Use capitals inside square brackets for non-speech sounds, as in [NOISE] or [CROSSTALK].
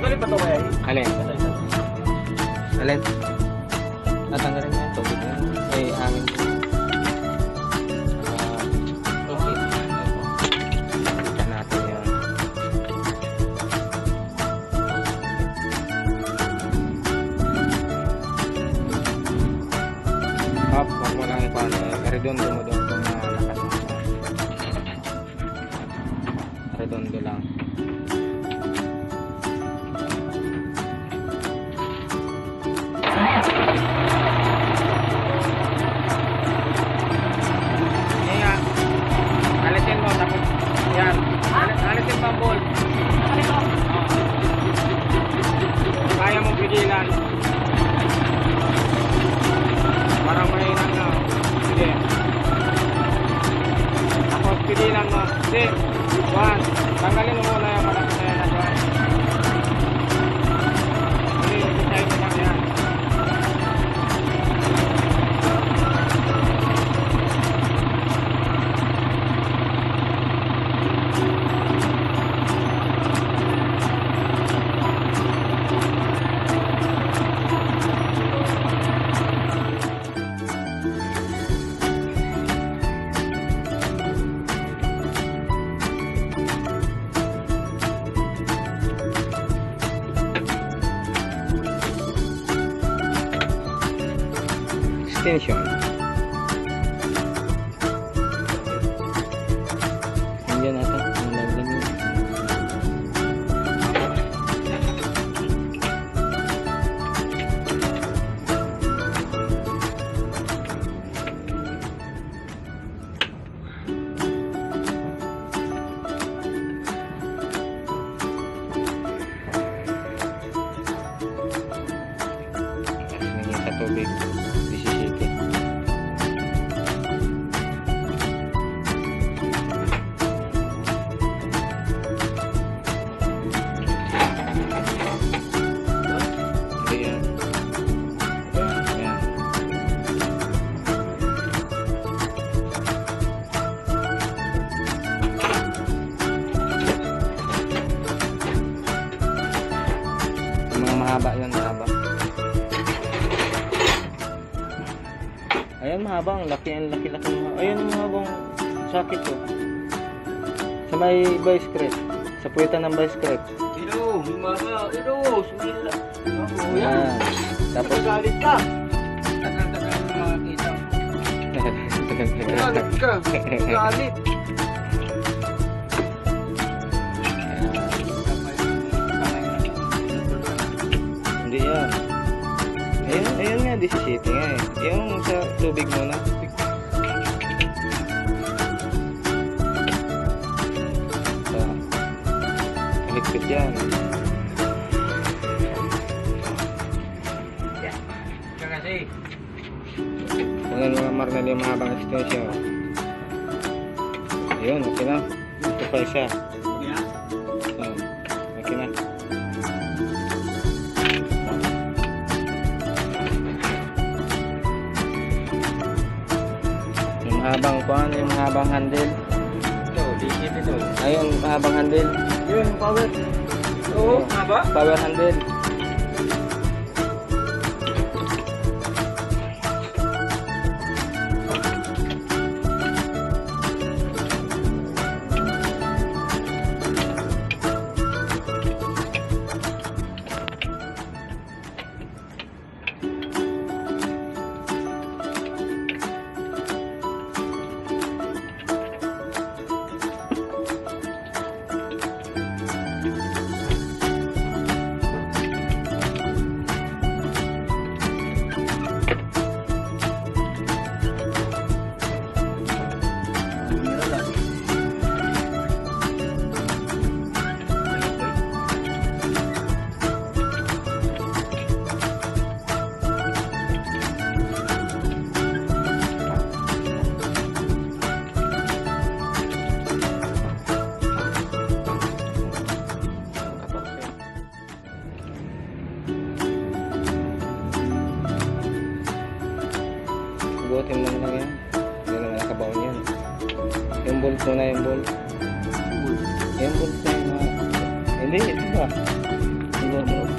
Tanggalin pa to kaya eh. Alin? Ito, ito. Alin? Natanggalin okay. Ito natin yun. Hop, huwag mo lang ipaano. Redondo mo doon kung nalakas Kaya mong pigilan. Parang mahina na. Sige. Tapos pigilan mo. Sige. One. Tanggalin mo muna yung malaki na yan. One. Sige, ibisahin mo lang extension. Hindi natin. Tubig. Mahaba yun, mahaba. Ayan mahaba, ang laki, ang laki-laki mahaba. Ayan ang mahabang sakit ko. Sa may vice grip. Sa puwitan ng vice grip. Ilo, mga, ilo, sumila. Ayan. Tapos, Nagagalit ka. Tagal-tagal mo [LAUGHS] makakita. Nagalit ka. Nagalit. Ayun, ayun nga, this is it nga eh. Yung sa tubig muna. So, kahigpit yan. Siya. Kunin mga marnal yung mahabang extension. Ayun, okay na. Ito pa isa. Mahabang kuhan, yung mahabang handle. Ito, dikit ito. Ayun, mahabang handle. Yun, power. Oo, haba. Power handle. Yung bolt mo na yung bolt. Yung bolt na yun. ah. Hindi, ito ba? Yung siguro.